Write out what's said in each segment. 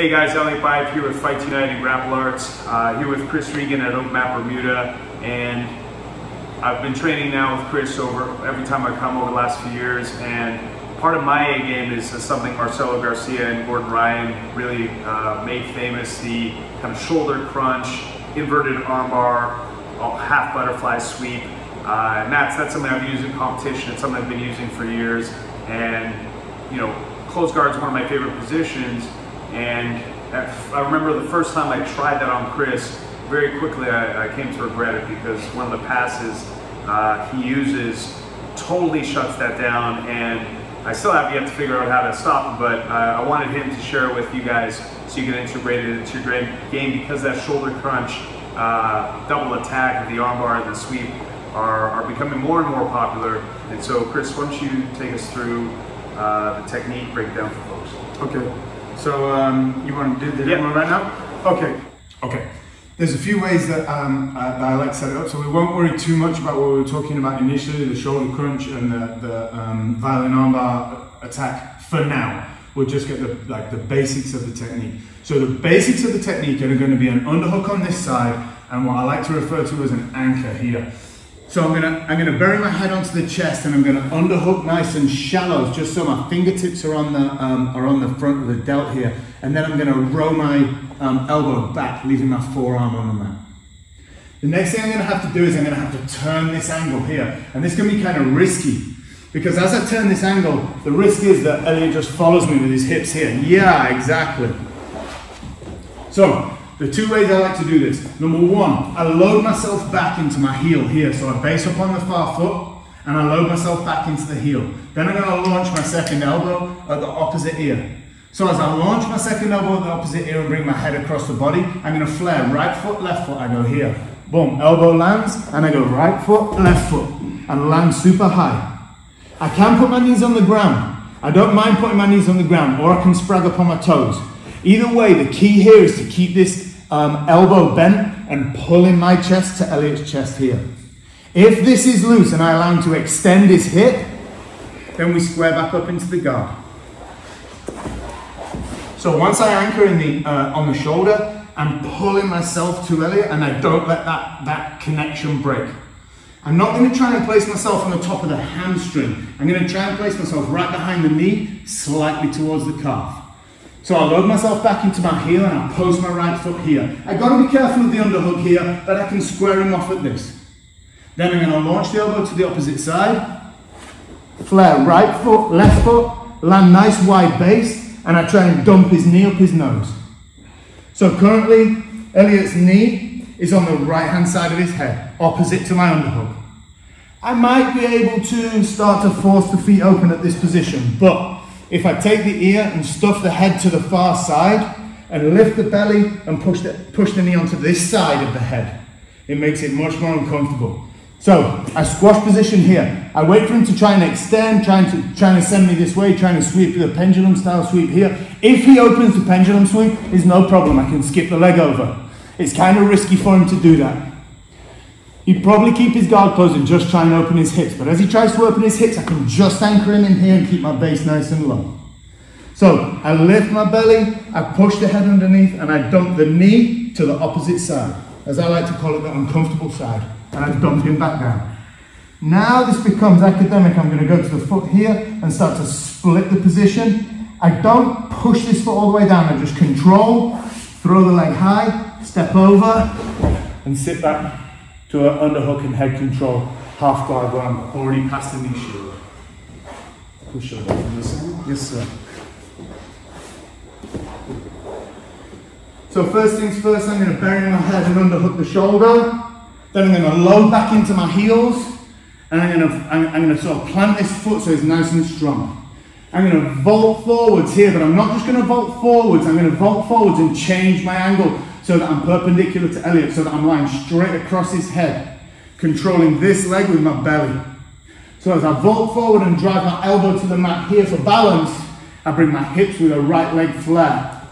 Hey guys, Elliott Bayev here with Fight United Grapple Arts. Uh, here with Chris Regan at OpenMat Bermuda, and I've been training now with Chris over every time I come over the last few years. And part of my A game is something Marcelo Garcia and Gordon Ryan really uh, made famous: the kind of shoulder crunch, inverted armbar, half butterfly sweep. Uh, and that's that's something I've used in competition. It's something I've been using for years, and you know, close guard is one of my favorite positions. And I remember the first time I tried that on Chris, very quickly I, I came to regret it because one of the passes uh, he uses totally shuts that down and I still have yet to figure out how to stop him, but uh, I wanted him to share it with you guys so you can integrate it into your game because that shoulder crunch, uh, double attack, the armbar, and the sweep are, are becoming more and more popular. And so, Chris, why don't you take us through uh, the technique breakdown for folks? Okay. So um, you want to do the demo Yep. right now? Okay. Okay. There's a few ways that, um, uh, that I like to set it up, so we won't worry too much about what we were talking about initially, the shoulder crunch and the, the um, violin armbar attack for now. We'll just get the, like, the basics of the technique. So the basics of the technique are going to be an underhook on this side and what I like to refer to as an anchor here. So I'm gonna I'm gonna bury my head onto the chest and I'm gonna underhook nice and shallow, just so my fingertips are on the um, are on the front of the delt here, and then I'm gonna row my um, elbow back, leaving my forearm on the mat. The next thing I'm gonna have to do is I'm gonna have to turn this angle here, and this can be kind of risky. Because as I turn this angle, the risk is that Elliott just follows me with his hips here. Yeah, exactly. So, the two ways I like to do this. Number one, I load myself back into my heel here. So I base up on the far foot and I load myself back into the heel. Then I'm going to launch my second elbow at the opposite ear. So as I launch my second elbow at the opposite ear and bring my head across the body, I'm going to flare right foot, left foot. I go here. Boom, elbow lands and I go right foot, left foot and land super high. I can put my knees on the ground. I don't mind putting my knees on the ground or I can sprag up on my toes. Either way, the key here is to keep this um, elbow bent and pulling my chest to Elliott's chest here. If this is loose and I allow him to extend his hip, then we square back up into the guard. So once I anchor in the, uh, on the shoulder, I'm pulling myself to Elliott and I don't let that, that connection break. I'm not going to try and place myself on the top of the hamstring. I'm going to try and place myself right behind the knee, slightly towards the calf. So I load myself back into my heel and I post my right foot here. I've got to be careful with the underhook here, but I can square him off at this. Then I'm going to launch the elbow to the opposite side, flare right foot, left foot, land nice wide base, and I try and dump his knee up his nose. So currently, Elliott's knee is on the right hand side of his head, opposite to my underhook. I might be able to start to force the feet open at this position, but if I take the ear and stuff the head to the far side and lift the belly and push the, push the knee onto this side of the head, it makes it much more uncomfortable. So I squash position here. I wait for him to try and extend, trying to trying to send me this way, trying to sweep the pendulum style sweep here. If he opens the pendulum sweep, there's no problem. I can skip the leg over. It's kind of risky for him to do that. He'd probably keep his guard closed and just try and open his hips. But as he tries to open his hips, I can just anchor him in here and keep my base nice and low. So I lift my belly, I push the head underneath, and I dump the knee to the opposite side, as I like to call it, the uncomfortable side. And I dump him back down. Now this becomes academic. I'm going to go to the foot here and start to split the position. I don't push this foot all the way down. I just control, throw the leg high, step over, and sit back to an underhook and head control half guard where I'm already past the knee shield. Push over. Yes, sir. So first things first, I'm going to bury my head and underhook the shoulder. Then I'm going to load back into my heels. And I'm going to, I'm, I'm going to sort of plant this foot so it's nice and strong. I'm going to vault forwards here, but I'm not just going to vault forwards. I'm going to vault forwards and change my angle so that I'm perpendicular to Elliott, so that I'm lying straight across his head, controlling this leg with my belly. So as I vault forward and drive my elbow to the mat here for balance, I bring my hips with a right leg flat.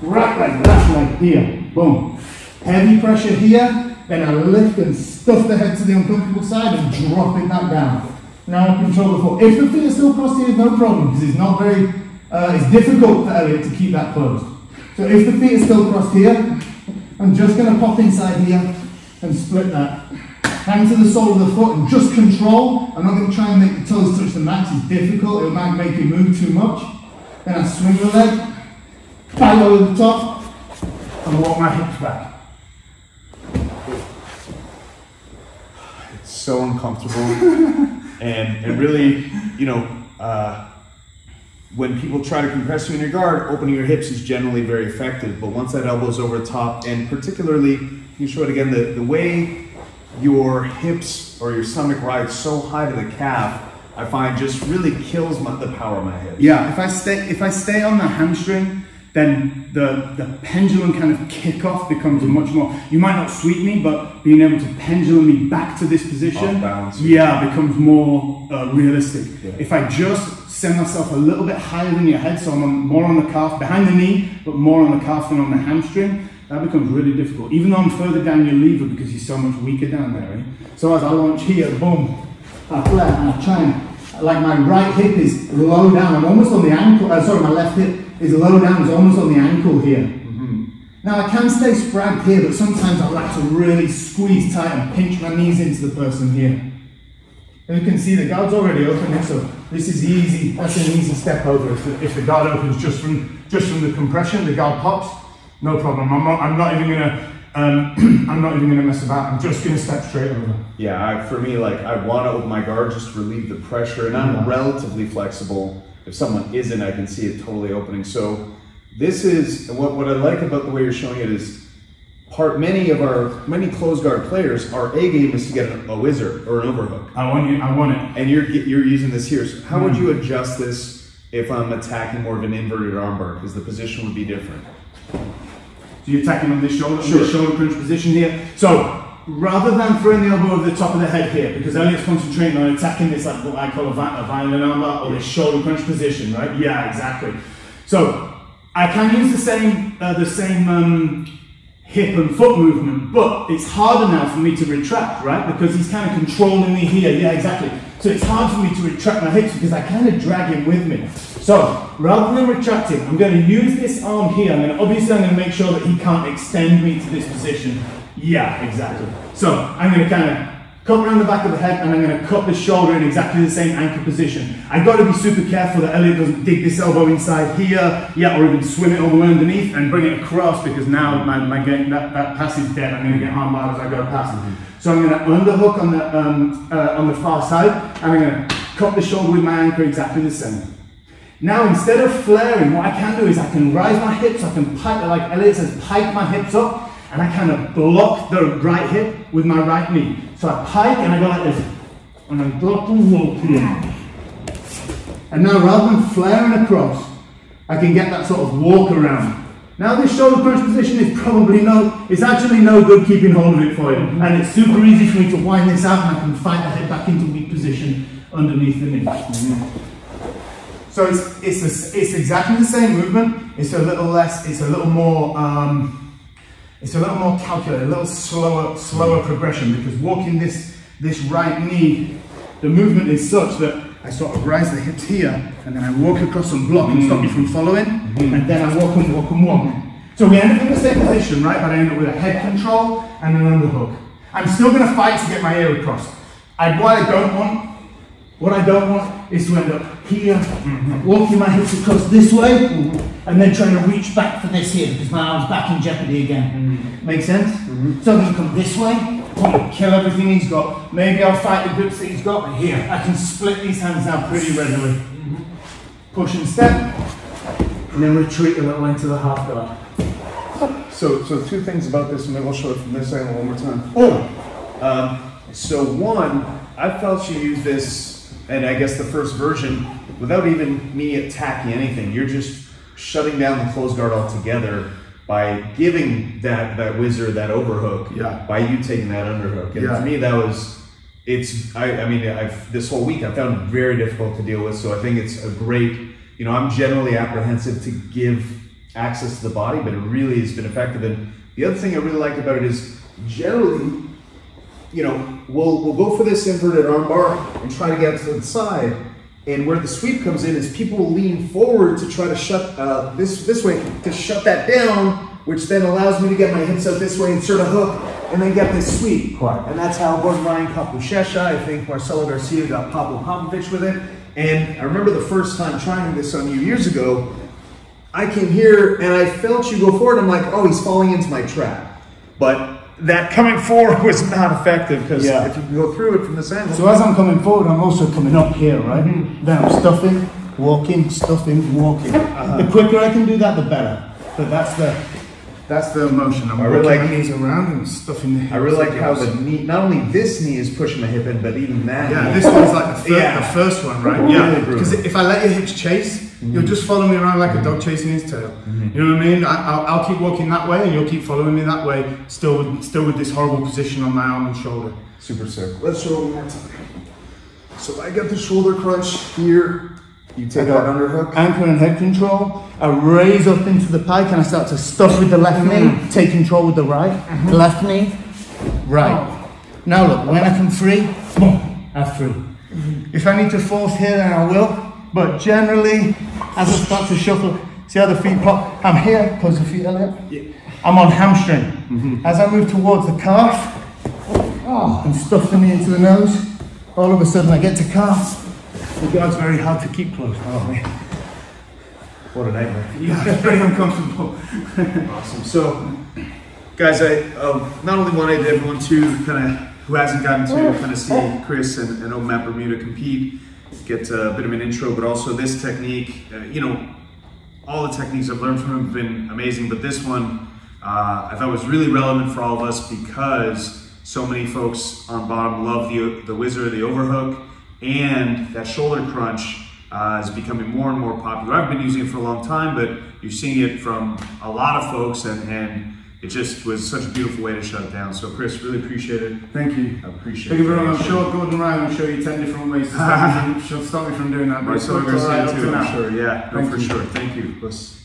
Right leg, left leg here. Boom. Heavy pressure here, then I lift and stuff the head to the uncomfortable side and drop it back down. Now I control the foot. If the feet are still crossed here, no problem, because it's not very, uh, it's difficult for Elliott to keep that closed. So if the feet are still crossed here, I'm just going to pop inside here and split that. Hang to the sole of the foot and just control. I'm not going to try and make the toes touch the mat. It's difficult. It might make you move too much. Then I swing the leg, bang over the top, and walk my hips back. It's so uncomfortable, and it really, you know, uh, when people try to compress you in your guard, opening your hips is generally very effective. But once that elbow is over the top, and particularly, you show it again, the, the way your hips or your stomach rides so high to the calf, I find just really kills my, the power of my hips. Yeah, if I stay if I stay on the hamstring, then the, the pendulum kind of kickoff becomes much more. You might not sweep me, but being able to pendulum me back to this position, yeah, becomes more uh, realistic. Yeah. If I just send myself a little bit higher than your head, so I'm more on the calf, behind the knee, but more on the calf than on the hamstring, that becomes really difficult. Even though I'm further down your lever because you're so much weaker down there. Eh? So as I launch here, boom, I flat and I try and, like my right hip is low down. I'm almost on the ankle. Uh, sorry, my left hip is low down. It's almost on the ankle here. Now I can stay spragged here, but sometimes I like to really squeeze tight and pinch my knees into the person here. And you can see the guard's already opening, so this is easy. That's an easy step over. If the, if the guard opens just from just from the compression, the guard pops, no problem. I'm not, I'm not even gonna um, I'm not even gonna mess about. I'm just gonna step straight over. Yeah, I, for me, like I want to open my guard just to relieve the pressure, and I'm Yeah. relatively flexible. If someone isn't, I can see it totally opening. So this is what what I like about the way you're showing it is part. Many of our many closed guard players, our A game is to get a, a whizzer or an overhook, I want you. I want it. and you're you're using this here. So how would you hmm. adjust this if I'm attacking more of an inverted armbar? Because the position would be different. So you're attacking on this shoulder, Sure. this shoulder crunch position here. So rather than throwing the elbow over the top of the head here, because Elliott's concentrating on attacking this like what I call a, a violin or this shoulder crunch position, right? Yeah, exactly. So I can use the same uh, the same um, hip and foot movement, but it's harder now for me to retract, right? Because he's kind of controlling me here. Yeah, exactly. So it's hard for me to retract my hips because I kind of drag him with me. So rather than retracting, I'm going to use this arm here. I'm going to, obviously, I'm going to make sure that he can't extend me to this position. Yeah, exactly. So I'm going to kind of cut around the back of the head and I'm going to cut the shoulder in exactly the same anchor position. I've got to be super careful that Elliott doesn't dig this elbow inside here, yeah, or even swim it all the way underneath and bring it across because now my, my game, that, that pass is dead. I'm going to get armbarred as I go past. So I'm going to underhook on the, um, uh, on the far side and I'm going to cut the shoulder with my anchor exactly the same. Now, instead of flaring, what I can do is I can rise my hips, I can pike, like Elliott says, pike my hips up, and I kind of block the right hip with my right knee. So I pike and I go like this, and I block the wall here. And now, rather than flaring across, I can get that sort of walk around. Now, this shoulder crunch position is probably no, it's actually no good keeping hold of it for you. And it's super easy for me to wind this out and I can fight the head back into weak position underneath the knee. So it's, it's, the, it's exactly the same movement. It's a little less, it's a little more, um, it's a little more calculated, a little slower, slower mm. progression because walking this, this right knee, the movement is such that I sort of rise the hips here and then I walk across and block and stop you mm. from following mm. and then I walk and walk and walk. So we end up in the same position, right? But I end up with a head control and an underhook. I'm still going to fight to get my ear across. I, what I don't want what I don't want is to end up here, walking my hips across this way, and then trying to reach back for this here because my arm's back in jeopardy again. Mm-hmm. Make sense? Mm-hmm. So I'm going to come this way, boom, kill everything he's got. Maybe I'll fight the grips that he's got, but here, I can split these hands now pretty mm-hmm. readily. Push and step, and then retreat a little into the half guard. So, so two things about this, and maybe I'll show it from this angle one more time. Oh, Um, so one, I felt you use this, and I guess the first version, without even me attacking anything. You're just shutting down the closed guard altogether by giving that that whizzer that overhook. Yeah. By you taking that underhook, and Yeah. to me that was. It's I, I mean I've this whole week I found it very difficult to deal with so I think it's a great you know I'm generally apprehensive to give access to the body but it really has been effective and the other thing I really liked about it is generally you know, we'll we'll go for this inverted armbar and try to get to the side. And where the sweep comes in is people will lean forward to try to shut uh, this this way to shut that down, which then allows me to get my hips out this way, insert a hook, and then get this sweep. Right. And that's how Gordon Ryan caught Buchecha. I think Marcelo Garcia got Pablo Popovitch with it. And I remember the first time trying this on you years ago. I came here and I felt you go forward. I'm like, oh, he's falling into my trap. But that coming forward was not effective because Yeah. if you can go through it from this angle. So as I'm coming forward, I'm also coming up here, right? Mm-hmm. Then I'm stuffing, walking, stuffing, walking. Uh-huh. The quicker I can do that, the better. But that's the that's the motion. I'm I really walking like- knees around and stuffing the hips. I really like how the knee, not only this knee is pushing my hip in, but even that. Yeah, knee. this one's like the, fir- Yeah. the first one, right? Really yeah. brutal. Because if I let your hips chase, Mm-hmm. you'll just follow me around like a dog chasing his tail. Mm-hmm. You know what I mean? I, I'll, I'll keep walking that way, and you'll keep following me that way. Still, with, still with this horrible position on my arm and shoulder. Super sick. Let's show it one more time. So I got the shoulder crunch here. You take that underhook. Anchor and head control. I raise up into the pike and I start to stuff with the left knee. Mm-hmm. Take control with the right. Left knee. Right. Oh. Now look, when I come free, boom, I'm free. If I need to force here, then I will. But generally, as I start to shuffle, see how the feet pop? I'm here, close the feet, Elliott. Yeah. I'm on hamstring. As I move towards the calf, oh, and stuff the knee into the nose, all of a sudden I get to calf. The guard's very hard to keep close. Oh, man. What a nightmare. Yeah, it's very uncomfortable. Awesome. So, guys, I uh, not only wanted everyone to kind of who hasn't gotten to kind of see Chris and, and OpenMat Bermuda compete, get a bit of an intro, but also this technique. Uh, you know, all the techniques I've learned from him have been amazing, but this one uh, I thought was really relevant for all of us because so many folks on bottom love the the whizzer, the overhook, and that shoulder crunch uh, is becoming more and more popular. I've been using it for a long time, but you're seeing it from a lot of folks, and, and it just was such a beautiful way to shut it down. So, Chris, really appreciate it. Thank you. I appreciate Thank you very much. I'm sure Gordon Ryan will show you 10 different ways to stop me from, stop me from doing that. but Marcelo it's all right Garcia too, I'm sure. Yeah, no, Thank for you. sure. Thank you. Let's